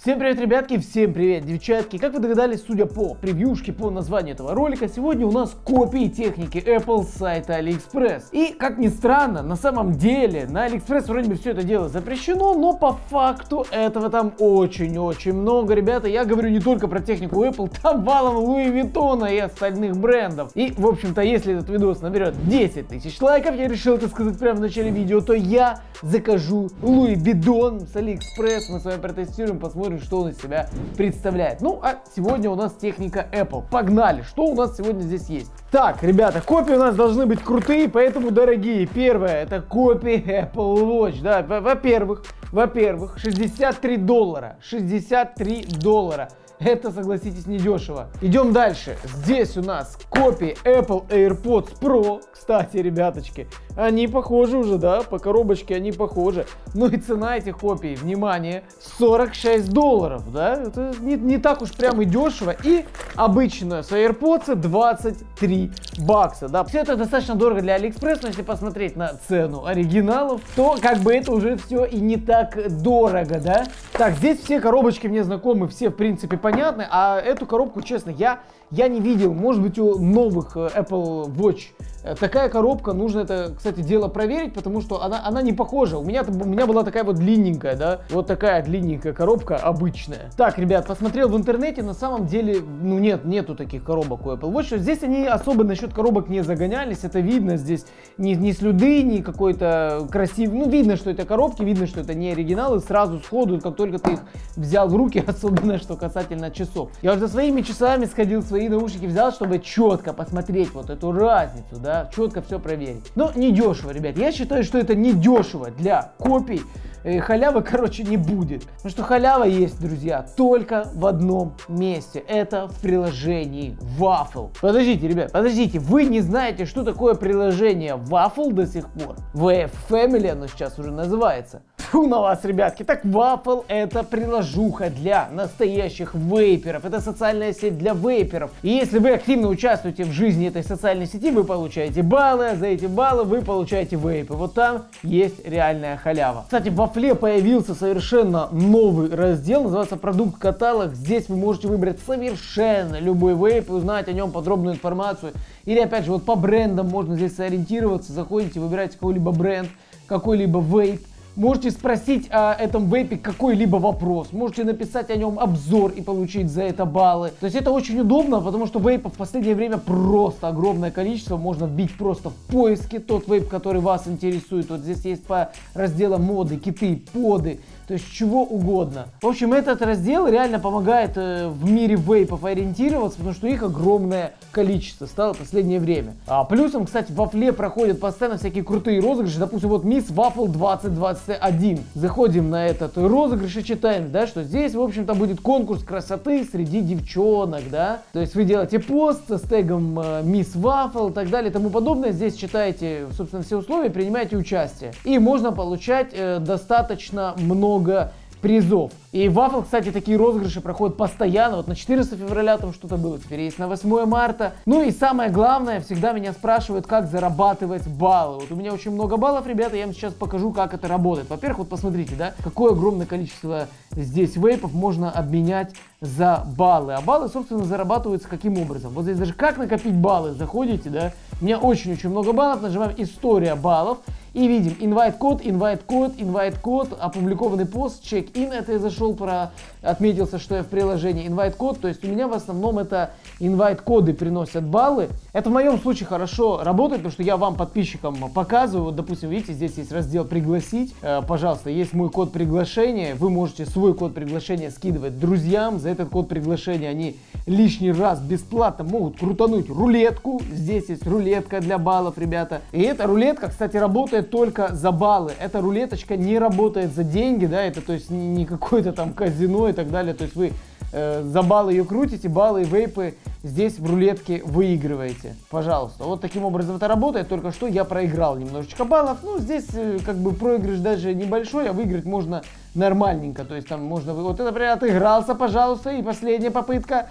Всем привет, ребятки, всем привет, девчатки. Как вы догадались, судя по превьюшке, по названию этого ролика, сегодня у нас копии техники Apple с сайта AliExpress. И, как ни странно, на самом деле на AliExpress вроде бы все это дело запрещено, но по факту этого там очень-очень много, ребята. Я говорю не только про технику Apple, там валом Луи Виттона и остальных брендов. И, в общем-то, если этот видос наберет 10 тысяч лайков, я решил это сказать прямо в начале видео, то я закажу Луи Бидон с AliExpress. Мы с вами протестируем, посмотрим, что он из себя представляет. Ну, а сегодня у нас техника Apple. Погнали! Что у нас сегодня здесь есть? Так, ребята, копии у нас должны быть крутые, поэтому дорогие. Первое, это копии Apple Watch. Да, во-первых, во-первых, 63 доллара. 63 доллара. Это, согласитесь, недешево. Идем дальше. Здесь у нас копии Apple AirPods Pro. Кстати, ребяточки, они похожи уже, да? По коробочке они похожи. Ну и цена этих копий, внимание, 46 долларов, да? Это не, не так уж прям и дешево. И обычно с AirPods 23 бакса, да? Все это достаточно дорого для AliExpress, но если посмотреть на цену оригиналов, то как бы это уже все и не так дорого, да? Так, здесь все коробочки мне знакомы, все в принципе понятны, а эту коробку, честно, я, я не видел. Может быть у новых э, Apple Watch Э, такая коробка, нужно это, кстати, дело проверить, потому что она, она не похожа. У меня, у меня была такая вот длинненькая, да, вот такая длинненькая коробка обычная. Так, ребят, посмотрел в интернете, на самом деле, ну нет, нету таких коробок у Apple Watch. Здесь они особо насчет коробок не загонялись, это видно здесь ни, ни слюды, ни какой-то красивый, ну видно, что это коробки, видно, что это не оригиналы, сразу сходу, как только ты их взял в руки, особенно что касательно часов. Я уже за своими часами сходил, свои наушники взял, чтобы четко посмотреть вот эту разницу, да, четко все проверить. Но не дешево, ребят. Я считаю, что это не дешево для копий. И халявы, короче, не будет. Потому что халява есть, друзья, только в одном месте. Это в приложении Waffle. Подождите, ребят, подождите. Вы не знаете, что такое приложение Waffle до сих пор? Wave Family оно сейчас уже называется. Фу на вас, ребятки. Так, Waffle это приложуха для настоящих вейперов. Это социальная сеть для вейперов. И если вы активно участвуете в жизни этой социальной сети, вы получаете баллы, а за эти баллы вы получаете вейпы. Вот там есть реальная халява. Кстати, в Waffle появился совершенно новый раздел, называется продукт каталог. Здесь вы можете выбрать совершенно любой вейп и узнать о нем подробную информацию. Или опять же, вот по брендам можно здесь сориентироваться. Заходите, выбираете какой-либо бренд, какой-либо вейп Можете спросить о этом вейпе какой-либо вопрос, можете написать о нем обзор и получить за это баллы. То есть это очень удобно, потому что вейпов в последнее время просто огромное количество. Можно вбить просто в поиске тот вейп, который вас интересует. Вот здесь есть по разделам моды, киты, поды то есть чего угодно. В общем, этот раздел реально помогает э, в мире вейпов ориентироваться, потому что их огромное количество стало в последнее время. А плюсом, кстати, в Вафле проходят постоянно всякие крутые розыгрыши. Допустим, вот Мисс Вафл 2021. Заходим на этот розыгрыш и читаем, да, что здесь, в общем-то, будет конкурс красоты среди девчонок, да. То есть вы делаете пост с тегом э, Мисс Вафл и так далее и тому подобное. Здесь читаете, собственно, все условия, принимаете участие. И можно получать э, достаточно много много призов. И Waffle, кстати, такие розыгрыши проходят постоянно. Вот на 14 февраля там что-то было, теперь есть на 8 марта. Ну и самое главное, всегда меня спрашивают, как зарабатывать баллы. Вот у меня очень много баллов, ребята, я вам сейчас покажу, как это работает. Во-первых, вот посмотрите, да, какое огромное количество здесь вейпов можно обменять за баллы. А баллы, собственно, зарабатываются каким образом? Вот здесь даже как накопить баллы, заходите, да, у меня очень-очень много баллов, нажимаем история баллов и видим invite код, invite код, invite код, опубликованный пост, check-in, это я зашел, про, отметился, что я в приложении invite код, то есть у меня в основном это invite коды приносят баллы. Это в моем случае хорошо работает, потому что я вам, подписчикам, показываю, вот, допустим, видите, здесь есть раздел пригласить, э, пожалуйста, есть мой код приглашения, вы можете свой код приглашения скидывать друзьям, за этот код приглашения они лишний раз бесплатно могут крутануть рулетку, здесь есть рулетка для баллов, ребята, и эта рулетка, кстати, работает только за баллы, эта рулеточка не работает за деньги, да, это то есть не какое-то там казино и так далее, то есть вы э, за баллы ее крутите, баллы и вейпы здесь в рулетке выигрываете. Пожалуйста. Вот таким образом это работает. Только что я проиграл немножечко баллов. Ну, здесь э, как бы проигрыш даже небольшой, а выиграть можно нормальненько. То есть там можно... Вот это, например, отыгрался, пожалуйста. И последняя попытка.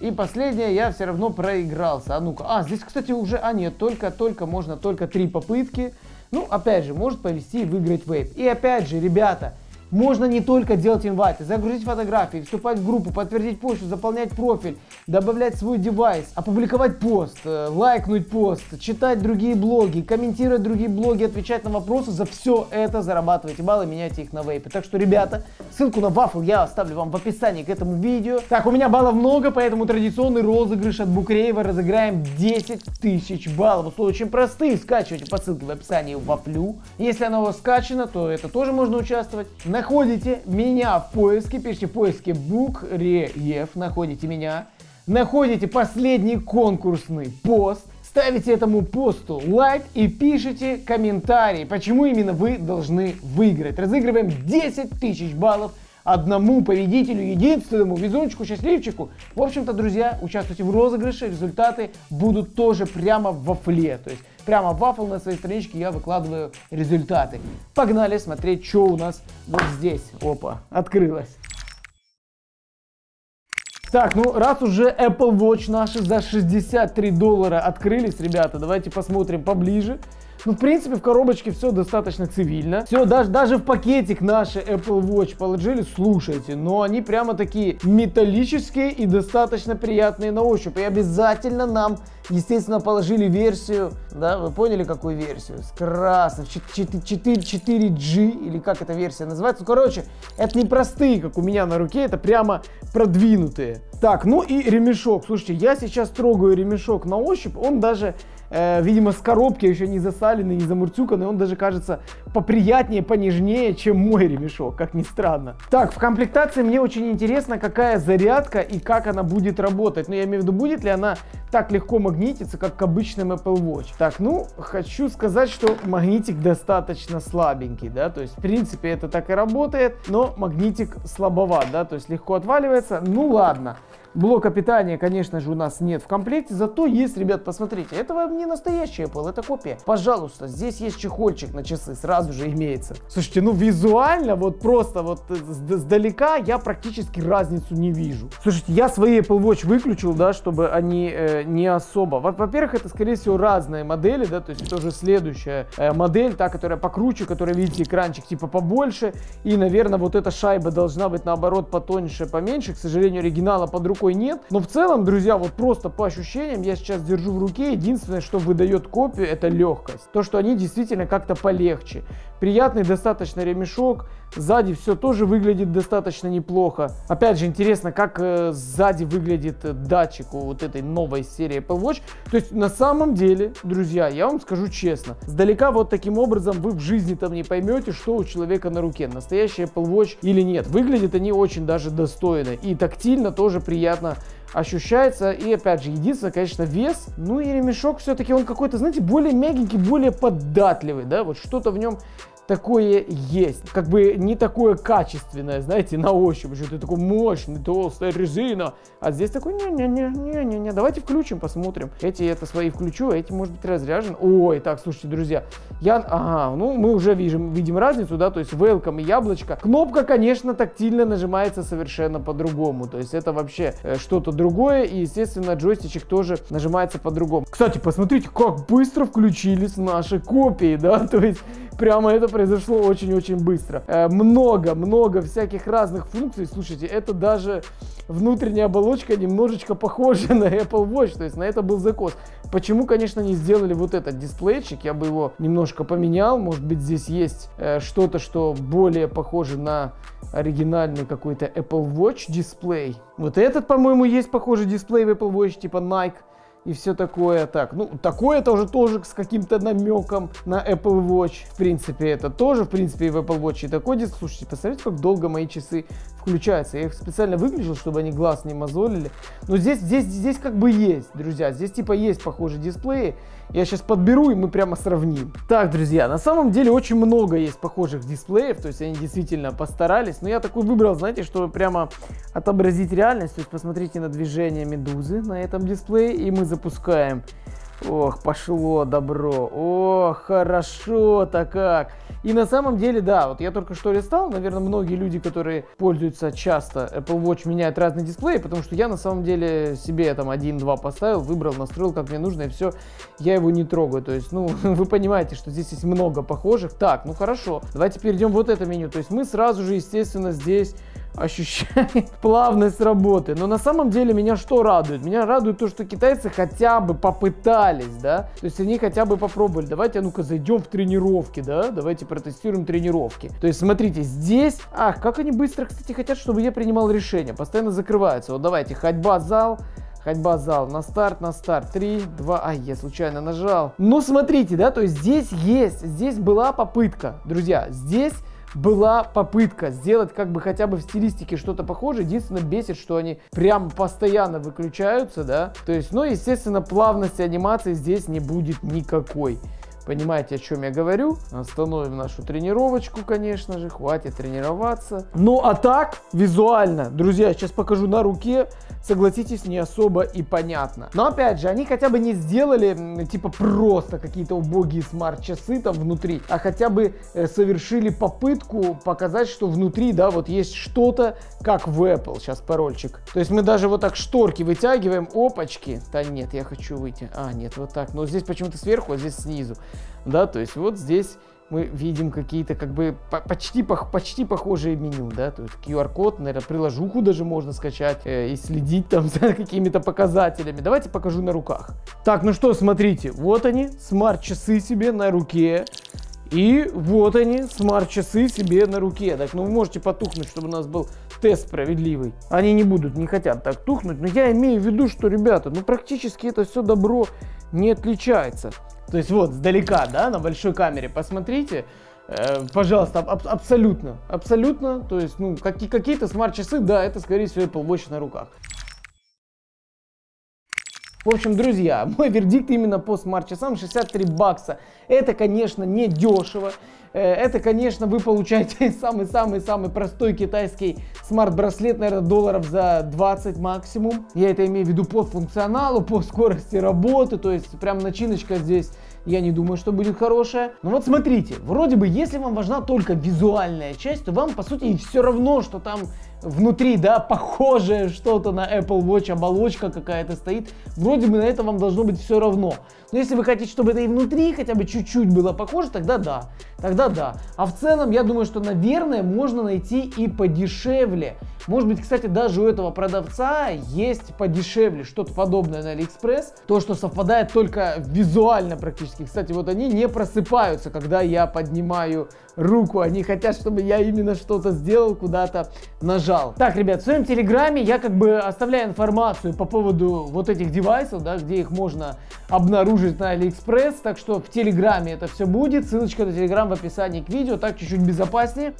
И последняя я все равно проигрался. А ну-ка. А, здесь, кстати, уже... А, нет, только-только можно только три попытки. Ну, опять же, может повести и выиграть вейп. И опять же, ребята, можно не только делать инвайты, загрузить фотографии, вступать в группу, подтвердить почту, заполнять профиль, добавлять свой девайс, опубликовать пост, э, лайкнуть пост, читать другие блоги, комментировать другие блоги, отвечать на вопросы. За все это зарабатывайте баллы, меняйте их на вейпы. Так что, ребята, ссылку на вафл я оставлю вам в описании к этому видео. Так, у меня баллов много, поэтому традиционный розыгрыш от Букреева разыграем 10 тысяч баллов. Условия очень простые, скачивайте по ссылке в описании вафлю. Если оно у вас скачано, то это тоже можно участвовать. Находите меня в поиске, пишите в поиске Букреев, находите меня. Находите последний конкурсный пост, ставите этому посту лайк и пишите комментарий, почему именно вы должны выиграть. Разыгрываем 10 тысяч баллов одному победителю, единственному везунчику, счастливчику. В общем-то, друзья, участвуйте в розыгрыше, результаты будут тоже прямо в вафле. То есть прямо в вафл на своей страничке я выкладываю результаты. Погнали смотреть, что у нас вот здесь. Опа, открылось. Так, ну раз уже Apple Watch наши за 63 доллара открылись, ребята, давайте посмотрим поближе. В принципе, в коробочке все достаточно цивильно. Все, даже, даже в пакетик наши Apple Watch положили, слушайте, но они прямо такие металлические и достаточно приятные на ощупь. И обязательно нам, естественно, положили версию, да, вы поняли, какую версию? С красным, 4G, или как эта версия называется. Ну, короче, это не простые, как у меня на руке, это прямо продвинутые. Так, ну и ремешок. Слушайте, я сейчас трогаю ремешок на ощупь, он даже э, видимо, с коробки еще не засаленный, не замурцюканный, он даже кажется поприятнее, понежнее, чем мой ремешок, как ни странно. Так, в комплектации мне очень интересно, какая зарядка и как она будет работать. Ну, я имею в виду, будет ли она так легко магнититься, как к обычным Apple Watch. Так, ну, хочу сказать, что магнитик достаточно слабенький, да, то есть, в принципе, это так и работает, но магнитик слабоват, да, то есть легко отваливается. Ну, ладно. Блока питания, конечно же, у нас нет в комплекте, зато есть, ребят, посмотрите, это не настоящий Apple, это копия. Пожалуйста, здесь есть чехольчик на часы, сразу же имеется. Слушайте, ну визуально, вот просто вот сдалека я практически разницу не вижу. Слушайте, я свои Apple Watch выключил, да, чтобы они э, не особо. Во-первых, это, скорее всего, разные модели, да, то есть это уже следующая э, модель, та, которая покруче, которая, видите, экранчик типа побольше, и, наверное, вот эта шайба должна быть, наоборот, потоньше, поменьше. К сожалению, оригинала под рукой рукой нет. Но в целом, друзья, вот просто по ощущениям, я сейчас держу в руке, единственное, что выдает копию, это легкость. То, что они действительно как-то полегче. Приятный достаточно ремешок, сзади все тоже выглядит достаточно неплохо. Опять же, интересно, как э, сзади выглядит датчик у вот этой новой серии Apple Watch. То есть, на самом деле, друзья, я вам скажу честно, сдалека вот таким образом вы в жизни там не поймете, что у человека на руке, настоящий Apple Watch или нет. Выглядят они очень даже достойно и тактильно тоже приятно приятно ощущается. И опять же, единственное, конечно, вес. Ну и ремешок все-таки он какой-то, знаете, более мягенький, более податливый, да, вот что-то в нем такое есть. Как бы не такое качественное, знаете, на ощупь, что ты такой мощный, толстая резина. А здесь такой, не-не-не-не-не, давайте включим, посмотрим. Эти это свои включу, а эти может быть разряжены. Ой, так, слушайте, друзья, я, ага, ну мы уже видим, видим разницу, да, то есть welcome и яблочко. Кнопка, конечно, тактильно нажимается совершенно по-другому, то есть это вообще э, что-то другое, и, естественно, джойстичек тоже нажимается по-другому. Кстати, посмотрите, как быстро включились наши копии, да, то есть прямо это произошло очень-очень быстро. Много-много э, всяких разных функций. Слушайте, это даже внутренняя оболочка немножечко похожа на Apple Watch, то есть на это был закос. Почему, конечно, не сделали вот этот дисплейчик, я бы его немножко поменял, может быть здесь есть э, что-то, что более похоже на оригинальный какой-то Apple Watch дисплей. Вот этот, по-моему, есть похожий дисплей в Apple Watch, типа Nike и все такое. Так, ну, такое это уже тоже с каким-то намеком на Apple Watch. В принципе, это тоже, в принципе, и в Apple Watch и такой диск. Слушайте, посмотрите, как долго мои часы включаются. Я их специально выключил, чтобы они глаз не мозолили. Но здесь, здесь, здесь как бы есть, друзья. Здесь типа есть похожие дисплеи. Я сейчас подберу и мы прямо сравним. Так, друзья, на самом деле очень много есть похожих дисплеев, то есть они действительно постарались. Но я такой выбрал, знаете, чтобы прямо отобразить реальность. То есть посмотрите на движение медузы на этом дисплее и мы запускаем Ох, пошло добро. Ох, хорошо-то как. И на самом деле, да, вот я только что листал, наверное, многие люди, которые пользуются часто Apple Watch, меняют разные дисплеи, потому что я на самом деле себе там один-два поставил, выбрал, настроил, как мне нужно, и все, я его не трогаю. То есть, ну, вы понимаете, что здесь есть много похожих. Так, ну хорошо, давайте перейдем вот это меню. То есть мы сразу же, естественно, здесь ощущает плавность работы. Но на самом деле меня что радует? Меня радует то, что китайцы хотя бы попытались, да? То есть они хотя бы попробовали. Давайте, а ну-ка, зайдем в тренировки, да? Давайте протестируем тренировки. То есть, смотрите, здесь... Ах, как они быстро, кстати, хотят, чтобы я принимал решение. Постоянно закрывается. Вот давайте, ходьба, зал, Ходьба, зал, на старт, на старт, 3, 2, ай, я случайно нажал. Ну, смотрите, да, то есть здесь есть, здесь была попытка, друзья, здесь была попытка сделать как бы хотя бы в стилистике что-то похожее. Единственное, бесит, что они прям постоянно выключаются, да. То есть, ну, естественно, плавности анимации здесь не будет никакой. Понимаете, о чем я говорю? Остановим нашу тренировочку, конечно же, хватит тренироваться. Ну а так, визуально, друзья, сейчас покажу на руке, согласитесь, не особо и понятно. Но опять же, они хотя бы не сделали, типа, просто какие-то убогие смарт-часы там внутри, а хотя бы э, совершили попытку показать, что внутри, да, вот есть что-то, как в Apple. Сейчас парольчик. То есть мы даже вот так шторки вытягиваем, опачки. Да нет, я хочу выйти. А, нет, вот так. Но здесь почему-то сверху, а здесь снизу да, то есть вот здесь мы видим какие-то как бы почти, почти похожие меню, да, то есть QR-код, наверное, приложуху даже можно скачать э, и следить там за какими-то показателями. Давайте покажу на руках. Так, ну что, смотрите, вот они, смарт-часы себе на руке. И вот они, смарт-часы себе на руке. Так, ну вы можете потухнуть, чтобы у нас был тест справедливый. Они не будут, не хотят так тухнуть. Но я имею в виду, что, ребята, ну практически это все добро не отличается. То есть вот, сдалека, да, на большой камере, посмотрите, э, пожалуйста, аб абсолютно, абсолютно, то есть, ну, какие- какие-то смарт-часы, да, это, скорее всего, Apple Watch на руках. В общем, друзья, мой вердикт именно по смарт-часам 63 бакса. Это, конечно, не дешево. Э, это, конечно, вы получаете самый-самый-самый простой китайский смарт-браслет, наверное, долларов за 20 максимум. Я это имею в виду по функционалу, по скорости работы, то есть прям начиночка здесь я не думаю, что будет хорошая. Но вот смотрите, вроде бы, если вам важна только визуальная часть, то вам, по сути, все равно, что там внутри, да, похожее что-то на Apple Watch, оболочка какая-то стоит. Вроде бы на это вам должно быть все равно. Но если вы хотите, чтобы это и внутри хотя бы чуть-чуть было похоже, тогда да. Тогда да. А в целом, я думаю, что, наверное, можно найти и подешевле. Может быть, кстати, даже у этого продавца есть подешевле что-то подобное на AliExpress. То, что совпадает только визуально практически. Кстати, вот они не просыпаются, когда я поднимаю руку. Они хотят, чтобы я именно что-то сделал, куда-то нажал. Так, ребят, в своем телеграме я как бы оставляю информацию по поводу вот этих девайсов, да, где их можно обнаружить на AliExpress. Так что в телеграме это все будет. Ссылочка на телеграм в описании к видео. Так чуть-чуть безопаснее.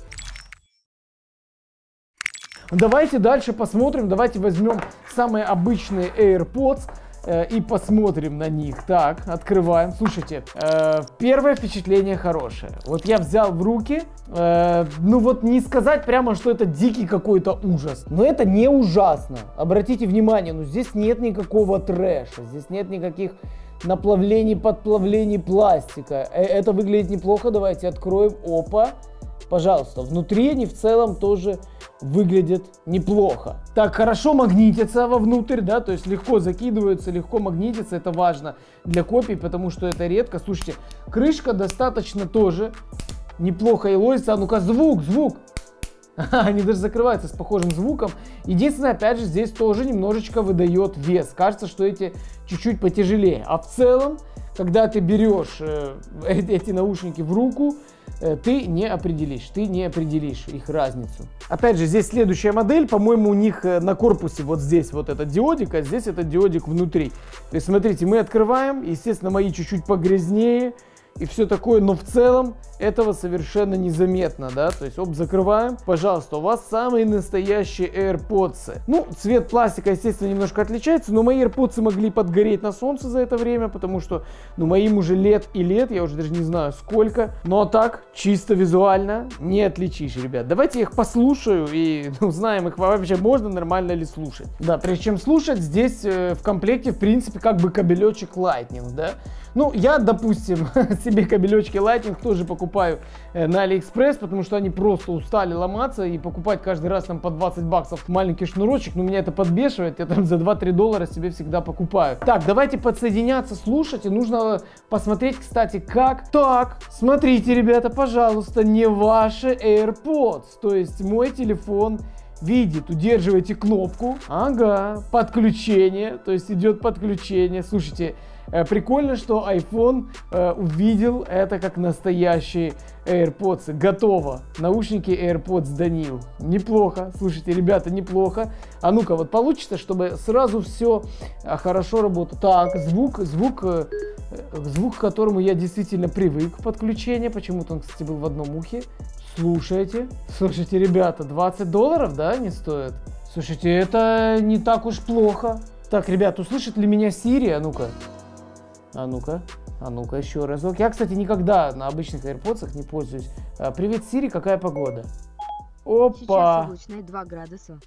Давайте дальше посмотрим. Давайте возьмем самые обычные AirPods э, и посмотрим на них. Так, открываем. Слушайте, э, первое впечатление хорошее. Вот я взял в руки, э, ну вот не сказать прямо, что это дикий какой-то ужас, но это не ужасно. Обратите внимание, ну здесь нет никакого трэша, здесь нет никаких наплавлений, подплавлений пластика. Это выглядит неплохо, давайте откроем. Опа, пожалуйста. Внутри они в целом тоже выглядят неплохо. Так, хорошо магнитятся вовнутрь, да, то есть легко закидываются, легко магнитятся, это важно для копий, потому что это редко. Слушайте, крышка достаточно тоже неплохо и ловится. А ну-ка, звук, звук. Они даже закрываются с похожим звуком. Единственное, опять же, здесь тоже немножечко выдает вес. Кажется, что эти чуть-чуть потяжелее. А в целом, когда ты берешь э, эти наушники в руку, Э, ты не определишь, ты не определишь их разницу. Опять же, здесь следующая модель, по-моему, у них э, на корпусе вот здесь вот этот диодик, а здесь этот диодик внутри. То есть, смотрите, мы открываем, естественно, мои чуть-чуть погрязнее, и все такое, но в целом этого совершенно незаметно, да, то есть, оп, закрываем, пожалуйста, у вас самые настоящие AirPods. Ну, цвет пластика, естественно, немножко отличается, но мои AirPods могли подгореть на солнце за это время, потому что, ну, моим уже лет и лет, я уже даже не знаю сколько, но так, чисто визуально, не отличишь, ребят. Давайте я их послушаю и ну, узнаем, их вообще можно нормально ли слушать. Да, прежде чем слушать, здесь э, в комплекте, в принципе, как бы кабелечек Lightning, да, ну, я, допустим, себе кабелечки Lightning тоже покупаю э, на AliExpress, потому что они просто устали ломаться и покупать каждый раз там по 20 баксов маленький шнурочек, ну, меня это подбешивает, я там за 2-3 доллара себе всегда покупаю. Так, давайте подсоединяться, слушать, и нужно посмотреть, кстати, как. Так, смотрите, ребята, пожалуйста, не ваши AirPods, то есть мой телефон видит, удерживаете кнопку, ага, подключение, то есть идет подключение, слушайте, прикольно, что iPhone э, увидел это как настоящие AirPods. Готово. Наушники AirPods Данил. Неплохо. Слушайте, ребята, неплохо. А ну-ка, вот получится, чтобы сразу все э, хорошо работало. Так, звук, звук, э, звук, к которому я действительно привык подключение. Почему-то он, кстати, был в одном ухе. Слушайте. Слушайте, ребята, 20 долларов, да, не стоит? Слушайте, это не так уж плохо. Так, ребят, услышит ли меня Siri? А ну-ка. А ну-ка, а ну-ка еще разок. Я, кстати, никогда на обычных AirPods не пользуюсь. А, привет, Сири, какая погода? Опа! Сейчас 2 градуса.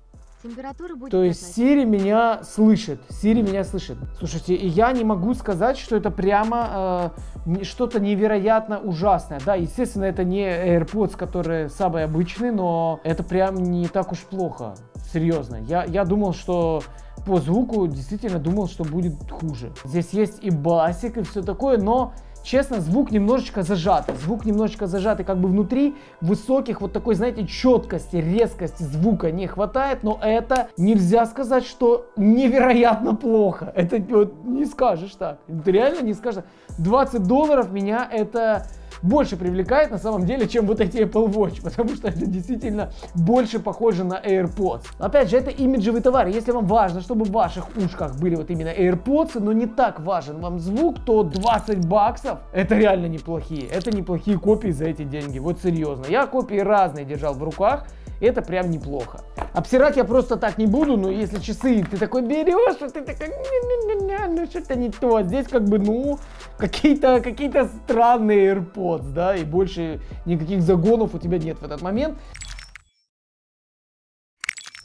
Температура будет То есть Siri меня слышит. Siri меня слышит. Слушайте, и я не могу сказать, что это прямо э, что-то невероятно ужасное. Да, естественно, это не AirPods, которые самые обычные, но это прям не так уж плохо. Серьезно. Я, я думал, что по звуку действительно думал, что будет хуже. Здесь есть и басик, и все такое, но честно, звук немножечко зажатый. Звук немножечко зажатый как бы внутри. Высоких вот такой, знаете, четкости, резкости звука не хватает. Но это нельзя сказать, что невероятно плохо. Это вот не скажешь так. Реально не скажешь. 20 долларов меня это больше привлекает на самом деле, чем вот эти Apple Watch, потому что это действительно больше похоже на AirPods. Опять же, это имиджевый товар. Если вам важно, чтобы в ваших ушках были вот именно AirPods, но не так важен вам звук, то 20 баксов это реально неплохие. Это неплохие копии за эти деньги. Вот серьезно. Я копии разные держал в руках. Это прям неплохо. Обсирать я просто так не буду, но если часы ты такой берешь, ты такой, ну что-то не то. Здесь как бы, ну, какие-то какие странные AirPods, да, и больше никаких загонов у тебя нет в этот момент.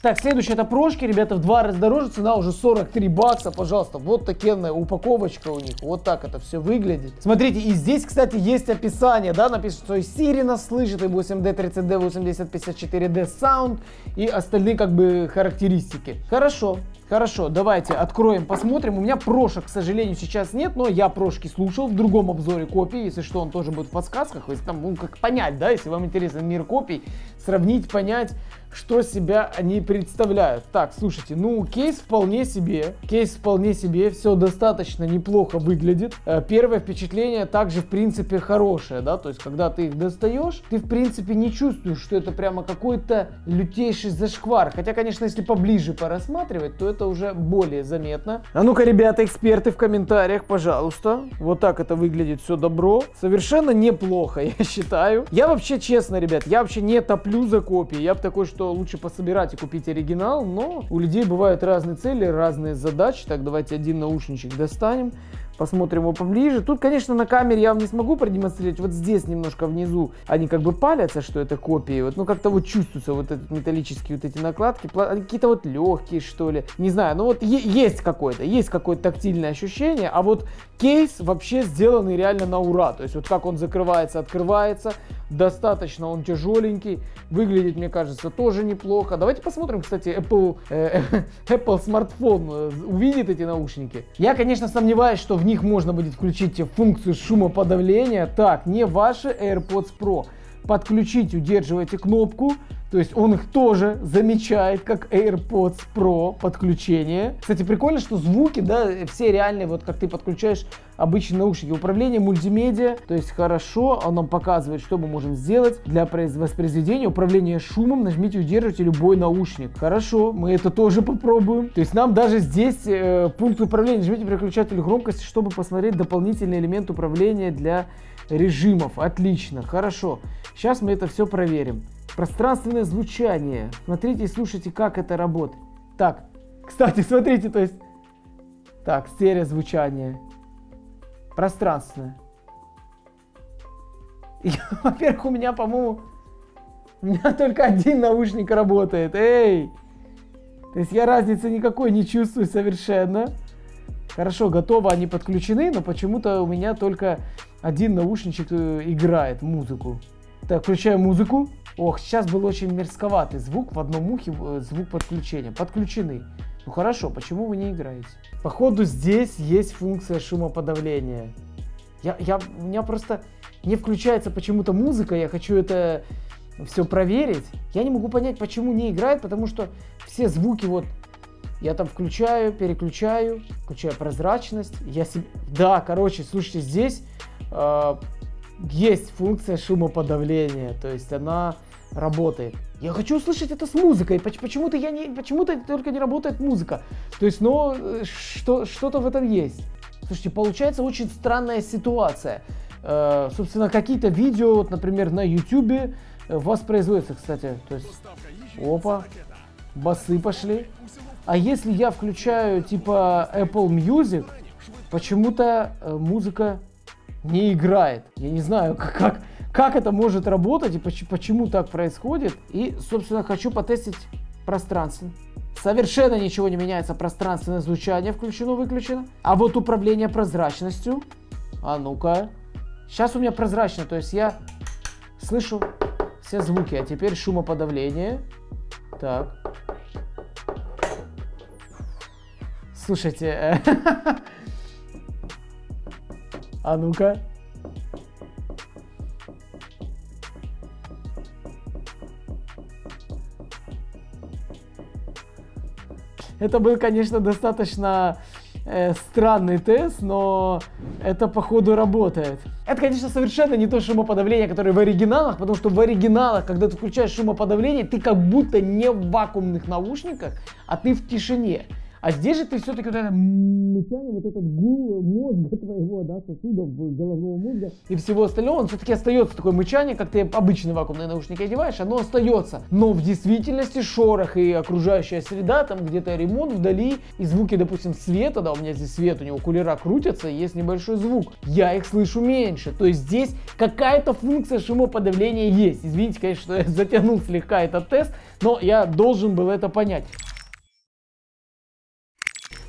Так, следующее это прошки, ребята, в два раза дороже, цена уже 43 бакса, пожалуйста, вот такая упаковочка у них, вот так это все выглядит. Смотрите, и здесь, кстати, есть описание, да, написано, что и Siri нас слышит, и 8D, 30D, 8054D Sound, и остальные, как бы, характеристики. Хорошо, Хорошо, давайте откроем, посмотрим. У меня прошек, к сожалению, сейчас нет, но я прошки слушал в другом обзоре копий. Если что, он тоже будет в подсказках. Если там, ну, как понять, да, если вам интересен мир копий, сравнить, понять, что себя они представляют. Так, слушайте, ну, кейс вполне себе, кейс вполне себе, все достаточно неплохо выглядит. Э, первое впечатление также, в принципе, хорошее, да, то есть, когда ты их достаешь, ты, в принципе, не чувствуешь, что это прямо какой-то лютейший зашквар. Хотя, конечно, если поближе порассматривать, то это уже более заметно. А ну-ка, ребята, эксперты в комментариях, пожалуйста. Вот так это выглядит все добро. Совершенно неплохо, я считаю. Я вообще, честно, ребят, я вообще не топлю за копии. Я бы такой, что что лучше пособирать и купить оригинал, но у людей бывают разные цели, разные задачи. Так, давайте один наушничек достанем. Посмотрим его поближе. Тут, конечно, на камере я вам не смогу продемонстрировать. Вот здесь немножко внизу они как бы палятся, что это копии. Вот, ну, как-то вот чувствуются вот эти металлические вот эти накладки. Какие-то вот легкие, что ли. Не знаю, ну вот есть какое-то, есть какое-то тактильное ощущение. А вот кейс вообще сделанный реально на ура. То есть вот как он закрывается, открывается. Достаточно он тяжеленький. Выглядит, мне кажется, тоже неплохо. Давайте посмотрим, кстати, Apple, э, Apple смартфон э, увидит эти наушники. Я, конечно, сомневаюсь, что в них можно будет включить функцию шумоподавления. Так, не ваши AirPods Pro. Подключить, удерживайте кнопку. То есть он их тоже замечает, как AirPods Pro подключение. Кстати, прикольно, что звуки, да, все реальные, вот как ты подключаешь обычные наушники. Управление мультимедиа, то есть хорошо, он нам показывает, что мы можем сделать для воспроизведения. Управление шумом, нажмите удерживайте любой наушник. Хорошо, мы это тоже попробуем. То есть нам даже здесь э, пункт управления, нажмите переключатель громкости, чтобы посмотреть дополнительный элемент управления для режимов. Отлично, хорошо. Сейчас мы это все проверим. Пространственное звучание. Смотрите и слушайте, как это работает. Так, кстати, смотрите, то есть... Так, стереозвучание. Пространственное. Во-первых, у меня, по-моему, у меня только один наушник работает. Эй! То есть я разницы никакой не чувствую совершенно. Хорошо, готово, они подключены, но почему-то у меня только один наушничек э, играет музыку. Так, включаю музыку. Ох, сейчас был очень мерзковатый звук в одном ухе, э, звук подключения. Подключены. Ну хорошо, почему вы не играете? Походу здесь есть функция шумоподавления. Я, я, у меня просто не включается почему-то музыка, я хочу это все проверить. Я не могу понять, почему не играет, потому что все звуки вот я там включаю, переключаю, включаю прозрачность. Я себе... Да, короче, слушайте, здесь есть функция шумоподавления, то есть она работает. Я хочу услышать это с музыкой. Почему-то я не, почему-то только не работает музыка. То есть, но э, что, что-то в этом есть. Слушайте, получается очень странная ситуация. Э, собственно, какие-то видео, вот, например, на YouTube э, воспроизводятся, кстати. То есть, опа, басы пошли. А если я включаю типа Apple Music, почему-то э, музыка не играет. Я не знаю, как, как, как это может работать и почему, почему так происходит. И, собственно, хочу потестить пространство. Совершенно ничего не меняется, пространственное звучание включено-выключено. А вот управление прозрачностью, а ну-ка. Сейчас у меня прозрачно, то есть я слышу все звуки, а теперь шумоподавление. Так. Слушайте, э, а ну-ка. Это был, конечно, достаточно э, странный тест, но это походу работает. Это, конечно, совершенно не то шумоподавление, которое в оригиналах, потому что в оригиналах, когда ты включаешь шумоподавление, ты как будто не в вакуумных наушниках, а ты в тишине. А здесь же ты все-таки вот это мычание, вот этот гул мозга твоего, да, сосудов головного мозга и всего остального, он все-таки остается такое мычание, как ты обычные вакуумные наушники одеваешь, оно остается. Но в действительности шорох и окружающая среда, там где-то ремонт вдали, и звуки, допустим, света, да, у меня здесь свет, у него кулера крутятся, есть небольшой звук. Я их слышу меньше. То есть здесь какая-то функция шумоподавления есть. Извините, конечно, что я затянул слегка этот тест, но я должен был это понять.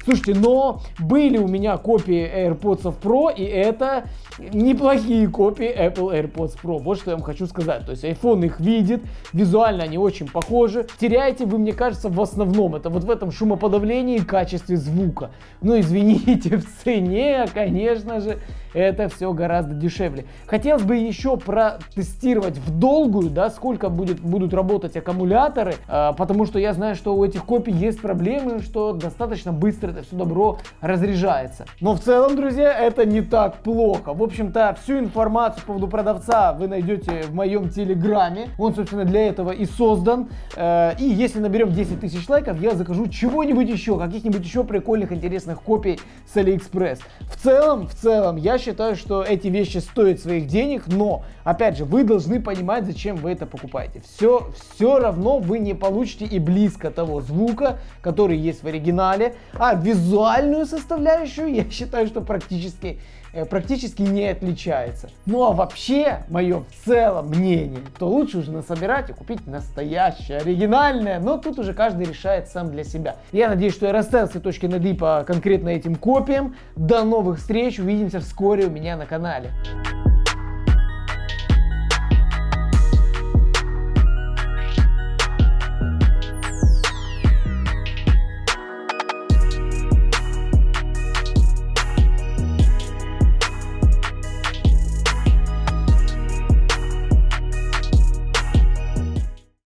Слушайте, но были у меня копии AirPods Pro, и это неплохие копии Apple AirPods Pro. Вот что я вам хочу сказать. То есть iPhone их видит, визуально они очень похожи. Теряете вы, мне кажется, в основном это вот в этом шумоподавлении и качестве звука. Ну, извините, в цене, конечно же, это все гораздо дешевле. Хотелось бы еще протестировать в долгую, да, сколько будет, будут работать аккумуляторы, э, потому что я знаю, что у этих копий есть проблемы, что достаточно быстро это все добро разряжается. Но в целом, друзья, это не так плохо. В общем-то, всю информацию по поводу продавца вы найдете в моем телеграме. Он, собственно, для этого и создан. Э, и если наберем 10 тысяч лайков, я закажу чего-нибудь еще, каких-нибудь еще прикольных, интересных копий с Алиэкспресс. В целом, в целом, я считаю, что эти вещи стоят своих денег, но, опять же, вы должны понимать, зачем вы это покупаете. Все, все равно вы не получите и близко того звука, который есть в оригинале, а визуальную составляющую я считаю, что практически Э, практически не отличается. Ну а вообще, мое в целом мнение, то лучше уже насобирать и купить настоящее, оригинальное, но тут уже каждый решает сам для себя. Я надеюсь, что я расставил все точки над «и» по конкретно этим копиям. До новых встреч, увидимся вскоре у меня на канале.